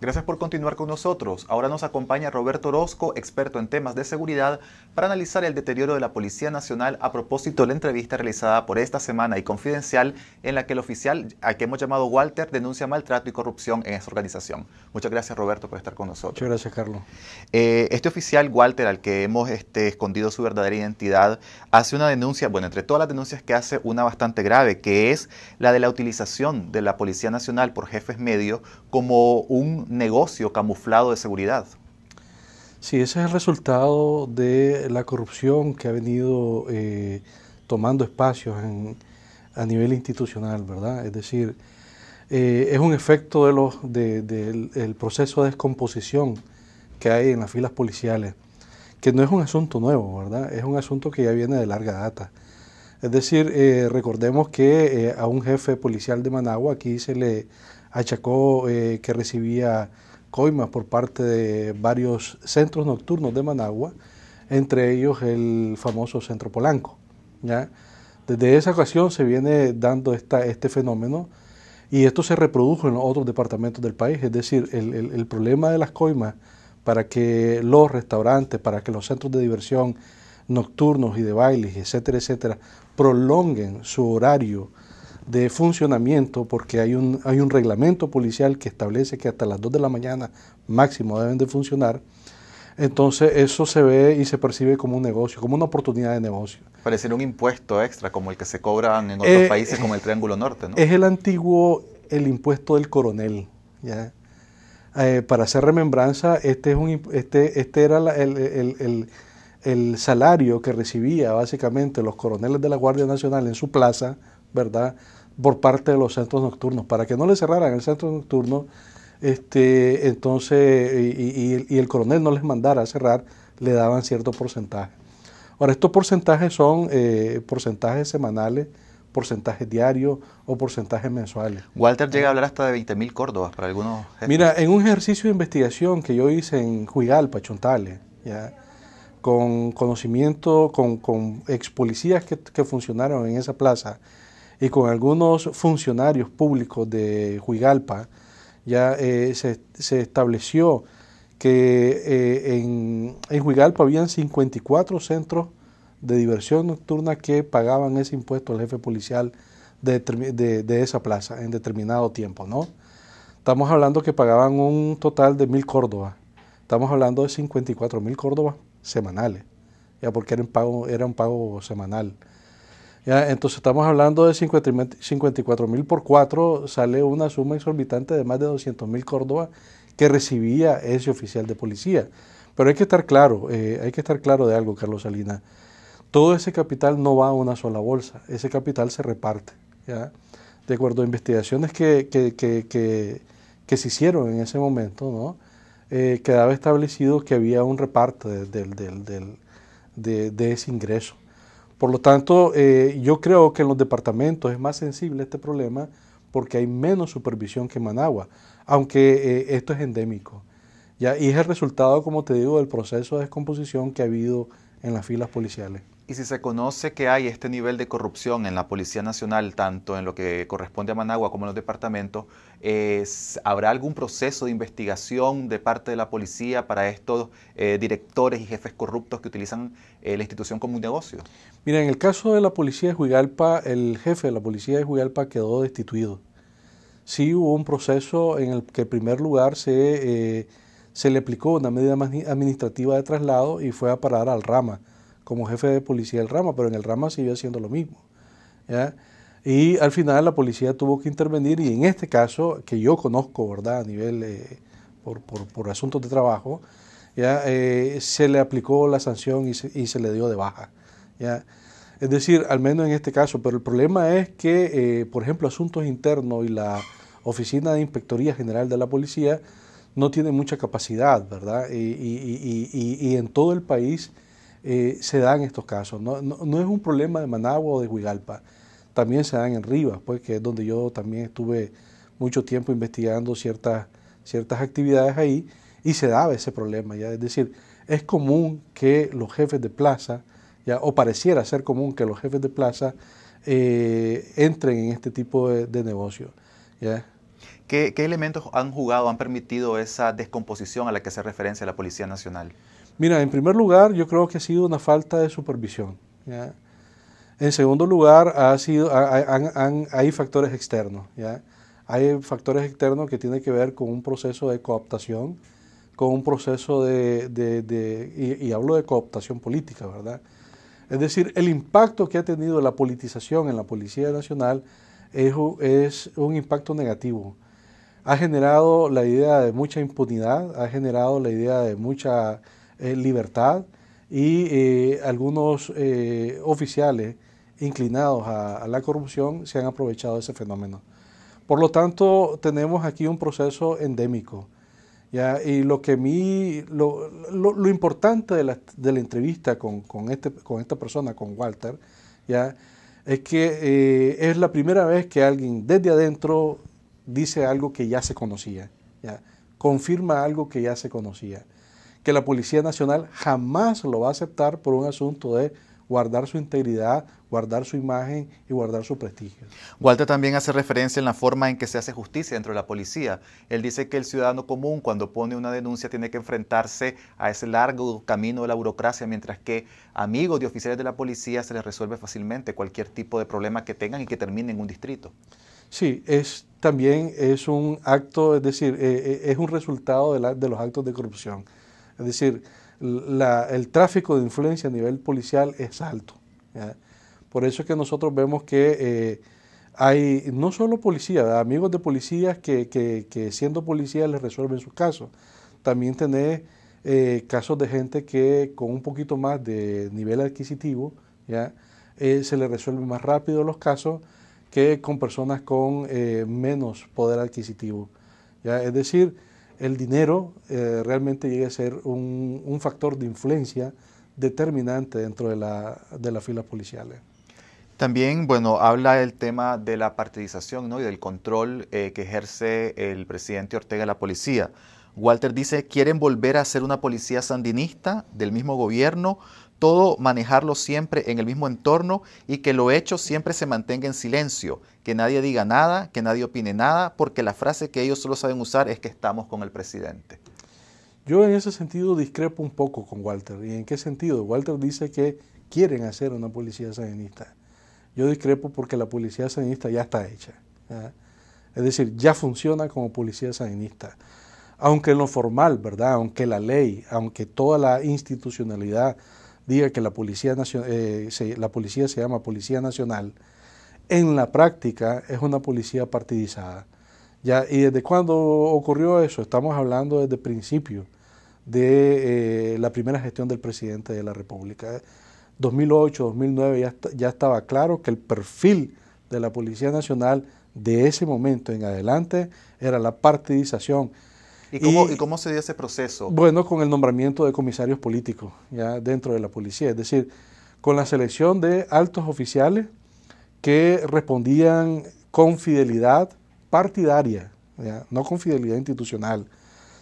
Gracias por continuar con nosotros. Ahora nos acompaña Roberto Orozco, experto en temas de seguridad, para analizar el deterioro de la Policía Nacional a propósito de la entrevista realizada por esta semana y confidencial en la que el oficial al que hemos llamado Walter denuncia maltrato y corrupción en esa organización. Muchas gracias Roberto por estar con nosotros. Muchas gracias Carlos. Eh, este oficial Walter al que hemos este, escondido su verdadera identidad hace una denuncia, bueno, entre todas las denuncias que hace, una bastante grave, que es la de la utilización de la Policía Nacional por jefes medios como un negocio camuflado de seguridad. Sí, ese es el resultado de la corrupción que ha venido eh, tomando espacios a nivel institucional, ¿verdad? Es decir, eh, es un efecto de los, del proceso de descomposición que hay en las filas policiales, que no es un asunto nuevo, ¿verdad? Es un asunto que ya viene de larga data. Es decir, eh, recordemos que a un jefe policial de Managua aquí se le achacó eh, que recibía coimas por parte de varios centros nocturnos de Managua, entre ellos el famoso Centro Polanco. ¿ya? Desde esa ocasión se viene dando esta, este fenómeno y esto se reprodujo en otros departamentos del país, es decir, el, el problema de las coimas para que los restaurantes, para que los centros de diversión nocturnos y de bailes, etcétera, etcétera, prolonguen su horario de funcionamiento porque hay un, hay un reglamento policial que establece que hasta las 2 de la mañana máximo deben de funcionar. Entonces eso se ve y se percibe como un negocio, como una oportunidad de negocio. Parece un impuesto extra como el que se cobran en otros eh, países como el Triángulo Norte, ¿no? Es el antiguo, el impuesto del coronel, ¿ya? Eh, para hacer remembranza, este, es un, este, este era el, el, el salario que recibía básicamente los coroneles de la Guardia Nacional en su plaza, ¿verdad? por parte de los centros nocturnos, para que no le cerraran el centro nocturno, este, entonces, y, el coronel no les mandara a cerrar, le daban cierto porcentaje. Ahora, estos porcentajes son eh, porcentajes semanales, porcentajes diarios o porcentajes mensuales. Walter llega a hablar hasta de 20 mil córdobas para algunos Mira, en un ejercicio de investigación que yo hice en Juigalpa, Chontales, ¿ya? con conocimiento, con, con ex policías que, que funcionaron en esa plaza, y con algunos funcionarios públicos de Huigalpa, ya eh, se, estableció que eh, en, en Huigalpa habían 54 centros de diversión nocturna que pagaban ese impuesto al jefe policial de, de, esa plaza en determinado tiempo, ¿no? Estamos hablando que pagaban un total de mil córdobas. Estamos hablando de 54 mil córdobas semanales, ya porque era un pago, era un pago semanal. Entonces estamos hablando de 54 mil por 4, sale una suma exorbitante de más de 200 mil Córdoba que recibía ese oficial de policía. Pero hay que estar claro, eh, hay que estar claro de algo, Carlos Salinas. Todo ese capital no va a una sola bolsa, ese capital se reparte. De acuerdo a investigaciones que, se hicieron en ese momento. Eh, quedaba establecido que había un reparto de ese ingreso. Por lo tanto, eh, yo creo que en los departamentos es más sensible este problema porque hay menos supervisión que en Managua, aunque eh, esto es endémico. ¿ya? Y es el resultado, como te digo, del proceso de descomposición que ha habido en las filas policiales. Y si se conoce que hay este nivel de corrupción en la Policía Nacional, tanto en lo que corresponde a Managua como en los departamentos, ¿habrá algún proceso de investigación de parte de la policía para estos eh, directores y jefes corruptos que utilizan eh, la institución como un negocio? Mira, en el caso de la policía de Juigalpa, el jefe de la policía de Juigalpa quedó destituido. Sí hubo un proceso en el que en primer lugar se, eh, se le aplicó una medida administrativa de traslado y fue a parar al Rama como jefe de policía del Rama, pero en el Rama siguió haciendo lo mismo. Y al final la policía tuvo que intervenir y en este caso, que yo conozco, ¿verdad? A nivel, eh, por, por, asuntos de trabajo, ¿ya? Eh, se le aplicó la sanción y se, y se le dio de baja. ¿ya? Es decir, al menos en este caso, pero el problema es que, eh, por ejemplo, asuntos internos y la Oficina de Inspectoría General de la Policía no tiene mucha capacidad, ¿verdad? Y, y, y en todo el país eh, se dan estos casos. No, es un problema de Managua o de Huigalpa, también se dan en Rivas, pues, que es donde yo también estuve mucho tiempo investigando ciertas, ciertas actividades ahí y se daba ese problema. ¿ya? Es decir, es común que los jefes de plaza, ¿ya? o pareciera ser común que los jefes de plaza eh, entren en este tipo de, de negocio. ¿ya? ¿Qué, elementos han jugado, han permitido esa descomposición a la que se referencia la Policía Nacional? Mira, en primer lugar, yo creo que ha sido una falta de supervisión. En segundo lugar, ha sido, hay factores externos. ¿ya? Hay factores externos que tienen que ver con un proceso de cooptación, con un proceso de, y, hablo de cooptación política, ¿verdad? Es decir, el impacto que ha tenido la politización en la Policía Nacional es, es un impacto negativo ha generado la idea de mucha impunidad, ha generado la idea de mucha eh, libertad y eh, algunos eh, oficiales inclinados a, la corrupción se han aprovechado de ese fenómeno. Por lo tanto, tenemos aquí un proceso endémico. ¿ya? Y lo que mí, lo, lo, importante de la, de la entrevista con, con, este, con esta persona, con Walter, ¿ya? es que es la primera vez que alguien desde adentro dice algo que ya se conocía, ¿ya? confirma algo que ya se conocía, que la Policía Nacional jamás lo va a aceptar por un asunto de guardar su integridad, guardar su imagen y guardar su prestigio. Walter también hace referencia en la forma en que se hace justicia dentro de la policía. Él dice que el ciudadano común cuando pone una denuncia tiene que enfrentarse a ese largo camino de la burocracia, mientras que amigos de oficiales de la policía se les resuelve fácilmente cualquier tipo de problema que tengan y que termine en un distrito. Sí, es, también es un acto, es decir, eh, eh, es un resultado de, de, los actos de corrupción. Es decir, el tráfico de influencia a nivel policial es alto. Por eso es que nosotros vemos que eh, hay no solo policías, amigos de policías que, siendo policías les resuelven sus casos. También tenés casos de gente que con un poquito más de nivel adquisitivo, ¿ya? se les resuelven más rápido los casos que con personas con eh, menos poder adquisitivo. Es decir, el dinero eh, realmente llega a ser un, factor de influencia determinante dentro de, la, de las filas policiales. También, bueno, habla el tema de la partidización ¿no? y del control eh, que ejerce el presidente Ortega a la policía. Walter dice, quieren volver a ser una policía sandinista del mismo gobierno, todo manejarlo siempre en el mismo entorno y que lo hecho siempre se mantenga en silencio, que nadie diga nada, que nadie opine nada, porque la frase que ellos solo saben usar es que estamos con el presidente. Yo en ese sentido discrepo un poco con Walter. ¿Y en qué sentido? Walter dice que quieren hacer una policía sandinista. Yo discrepo porque la policía sandinista ya está hecha. Es decir, ya funciona como policía sandinista. Aunque en lo formal, ¿verdad? Aunque la ley, aunque toda la institucionalidad diga que la policía, eh, se, la policía se llama Policía Nacional, en la práctica es una policía partidizada. ¿ya? ¿Y desde cuándo ocurrió eso? Estamos hablando desde el principio de eh, la primera gestión del presidente de la República. 2008, 2009 ya, ya estaba claro que el perfil de la Policía Nacional de ese momento en adelante era la partidización ¿Y cómo, se dio ese proceso? Bueno, con el nombramiento de comisarios políticos ya dentro de la policía, es decir, con la selección de altos oficiales que respondían con fidelidad partidaria, no con fidelidad institucional,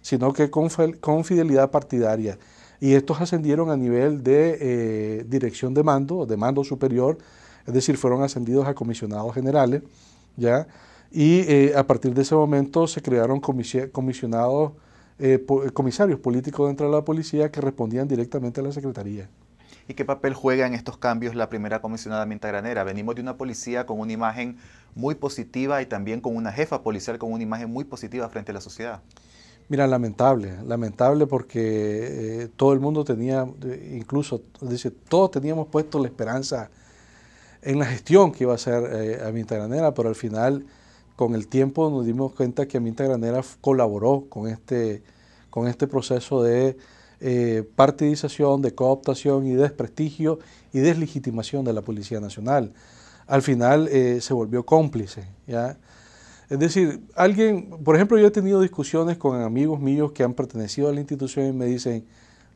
sino que con, con, fidelidad partidaria. Y estos ascendieron a nivel de eh, dirección de mando, de mando superior, es decir, fueron ascendidos a comisionados generales, ¿ya? Y eh, a partir de ese momento se crearon comisionados, eh, comisarios políticos dentro de la policía que respondían directamente a la Secretaría. ¿Y qué papel juega en estos cambios la primera comisionada Minta Granera? Venimos de una policía con una imagen muy positiva y también con una jefa policial con una imagen muy positiva frente a la sociedad. Mira, lamentable, lamentable porque eh, todo el mundo tenía, incluso, dice, todos teníamos puesto la esperanza en la gestión que iba a hacer a Minta Granera, pero al final con el tiempo nos dimos cuenta que Aminta Granera colaboró con este, con este proceso de eh, partidización, de cooptación y desprestigio y deslegitimación de la Policía Nacional. Al final eh, se volvió cómplice. ¿ya? Es decir, alguien, por ejemplo, yo he tenido discusiones con amigos míos que han pertenecido a la institución y me dicen,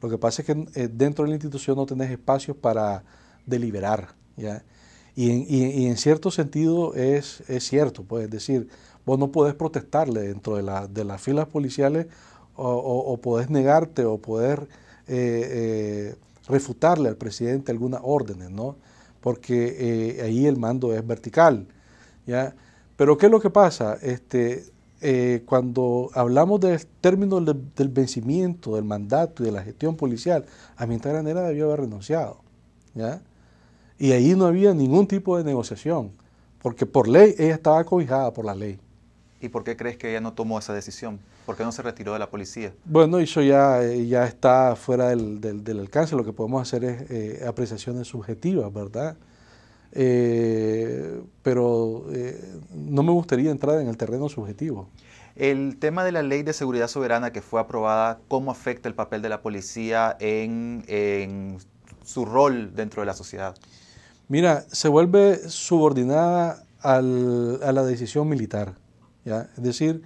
lo que pasa es que eh, dentro de la institución no tenés espacios para deliberar. ¿ya? Y en, cierto sentido es, es cierto, pues, decir, vos no podés protestarle dentro de, la, de las filas policiales o, o, podés negarte o poder eh, eh, refutarle al presidente algunas órdenes, ¿no? Porque eh, ahí el mando es vertical, ¿ya? Pero ¿qué es lo que pasa? Este, cuando hablamos del término del, vencimiento del mandato y de la gestión policial, Aminta Granera debió haber renunciado. ¿ya? Y ahí no había ningún tipo de negociación, porque por ley ella estaba cobijada por la ley. ¿Y por qué crees que ella no tomó esa decisión? ¿Por qué no se retiró de la policía? Bueno, eso ya, eh, ya está fuera del, del, alcance. Lo que podemos hacer es eh, apreciaciones subjetivas, ¿verdad? Eh, pero no me gustaría entrar en el terreno subjetivo. El tema de la ley de seguridad soberana que fue aprobada, ¿cómo afecta el papel de la policía en, en su rol dentro de la sociedad? Mira, se vuelve subordinada a la decisión militar. Es decir,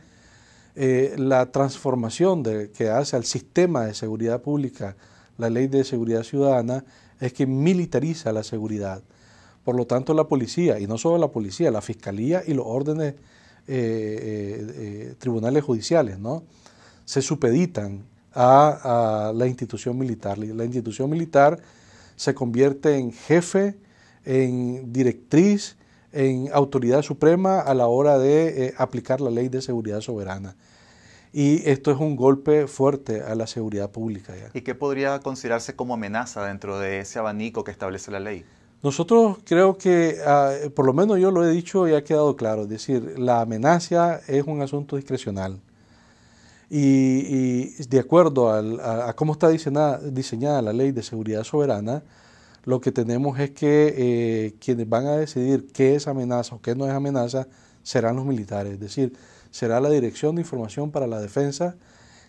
eh, la transformación que hace al sistema de seguridad pública la ley de seguridad ciudadana es que militariza la seguridad. Por lo tanto, la policía, y no solo la policía, la fiscalía y los órdenes eh, eh, tribunales judiciales, ¿no? se supeditan a, a, la institución militar. La institución militar se convierte en jefe, en directriz, en autoridad suprema a la hora de eh, aplicar la ley de seguridad soberana. Y esto es un golpe fuerte a la seguridad pública. ¿Y qué podría considerarse como amenaza dentro de ese abanico que establece la ley? Nosotros creo que, ah, por lo menos yo lo he dicho y ha quedado claro, es decir, la amenaza es un asunto discrecional. Y, de acuerdo a, a, cómo está diseñada, diseñada la ley de seguridad soberana, lo que tenemos es que eh, quienes van a decidir qué es amenaza o qué no es amenaza serán los militares, es decir, será la Dirección de Información para la Defensa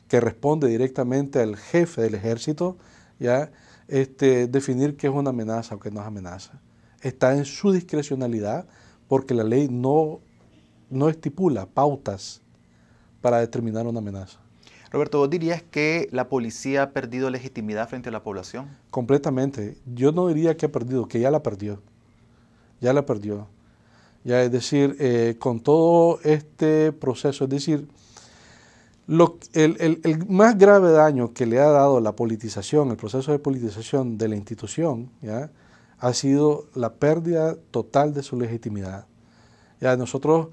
que responde directamente al jefe del ejército, ya este, definir qué es una amenaza o qué no es amenaza. Está en su discrecionalidad porque la ley no, no estipula pautas para determinar una amenaza. Roberto, ¿vos dirías que la policía ha perdido legitimidad frente a la población? Completamente. Yo no diría que ha perdido, que ya la perdió. Ya la perdió. Ya es decir, eh, con todo este proceso, es decir, lo, el, el, más grave daño que le ha dado la politización, el proceso de politización de la institución, ¿ya? ha sido la pérdida total de su legitimidad. Ya nosotros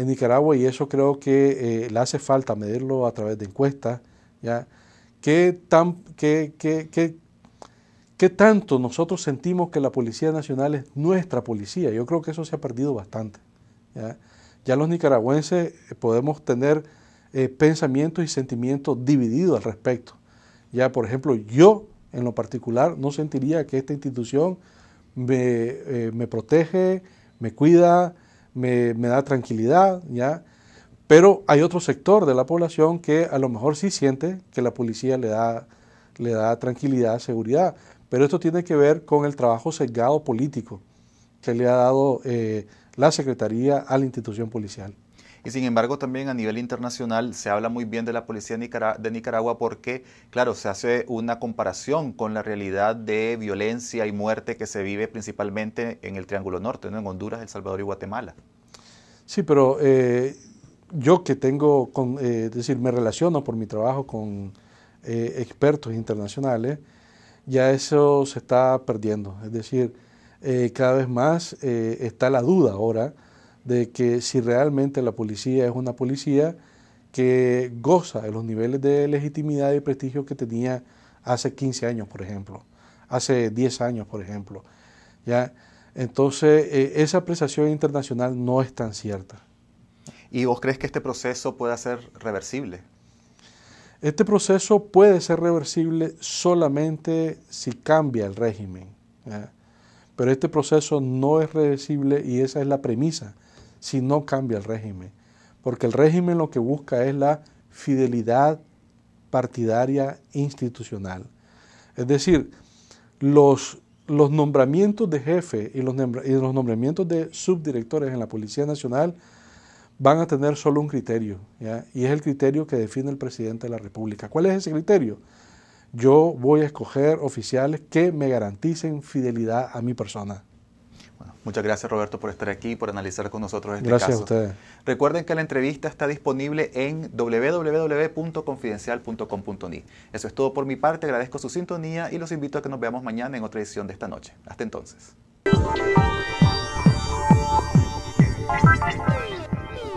en Nicaragua y eso creo que eh, le hace falta medirlo a través de encuestas, ¿ya? ¿Qué, tan, qué, qué, qué, tanto nosotros sentimos que la Policía Nacional es nuestra policía? Yo creo que eso se ha perdido bastante. Ya, los nicaragüenses eh, podemos tener eh, pensamientos y sentimientos divididos al respecto. Ya, por ejemplo, yo en lo particular no sentiría que esta institución me, me protege, me cuida, me, da tranquilidad, ¿ya? Pero hay otro sector de la población que a lo mejor sí siente que la policía le da, le da tranquilidad, seguridad. Pero esto tiene que ver con el trabajo sesgado político que le ha dado eh, la Secretaría a la institución policial. Y sin embargo, también a nivel internacional se habla muy bien de la policía de Nicaragua porque, claro, se hace una comparación con la realidad de violencia y muerte que se vive principalmente en el Triángulo Norte, en Honduras, El Salvador y Guatemala. Sí, pero eh, yo que tengo, con, eh, es decir, me relaciono por mi trabajo con eh, expertos internacionales, ya eso se está perdiendo. Es decir, cada vez más está la duda ahora de que si realmente la policía es una policía que goza de los niveles de legitimidad y prestigio que tenía hace 15 años, por ejemplo, hace 10 años, por ejemplo. ¿ya? Entonces, eh, esa apreciación internacional no es tan cierta. ¿Y vos crees que este proceso pueda ser reversible? Este proceso puede ser reversible solamente si cambia el régimen. Pero este proceso no es reversible y esa es la premisa si no cambia el régimen. Porque el régimen lo que busca es la fidelidad partidaria institucional. Es decir, los, los nombramientos de jefe y los, y los nombramientos de subdirectores en la Policía Nacional van a tener solo un criterio, y es el criterio que define el presidente de la República. ¿Cuál es ese criterio? Yo voy a escoger oficiales que me garanticen fidelidad a mi persona. Muchas gracias Roberto por estar aquí y por analizar con nosotros este caso. Gracias a ustedes. Recuerden que la entrevista está disponible en www.confidencial.com.ni. Eso es todo por mi parte, agradezco su sintonía y los invito a que nos veamos mañana en otra edición de esta noche. Hasta entonces.